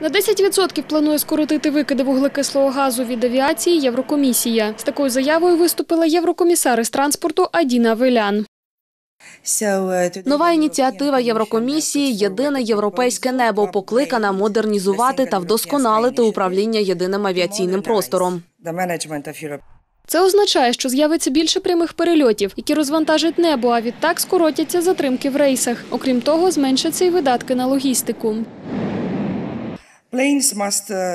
На 10% планує скоротити викиди вуглекислого газу від авіації Єврокомісія. З такою заявою виступила єврокомісар із транспорту Адіна Велян. Нова ініціатива Єврокомісії Єдине європейське небо покликана модернізувати та вдосконалити управління єдиним авіаційним простором. Це означає, що з'явиться більше прямих перельотів, які розвантажать небо, а відтак скоротяться затримки в рейсах. Окрім того, зменшаться й видатки на логістику.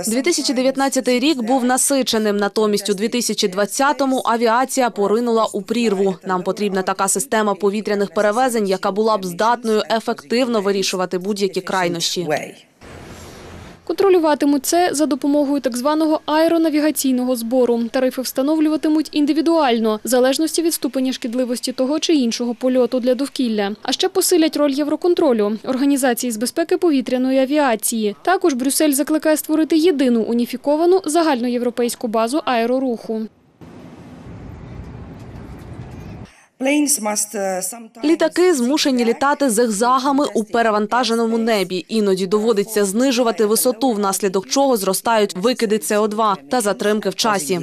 2019 рік був насиченим. Натомість у 2020-му авіація поринула у прірву. Нам потрібна така система повітряних перевезень, яка була б здатною ефективно вирішувати будь-які крайнощі. Контролюватимуть це за допомогою так званого аеронавігаційного збору. Тарифи встановлюватимуть індивідуально, в залежності від ступеня шкідливості того чи іншого польоту для довкілля. А ще посилять роль Євроконтролю – організації з безпеки повітряної авіації. Також Брюссель закликає створити єдину уніфіковану загальноєвропейську базу аероруху. Літаки змушені літати зигзагами у перевантаженому небі. Іноді доводиться знижувати висоту, внаслідок чого зростають викиди СО2 та затримки в часі.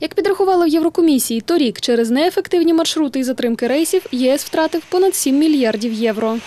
Як підрахували в Єврокомісії, торік через неефективні маршрути і затримки рейсів ЄС втратив понад 7 мільярдів євро.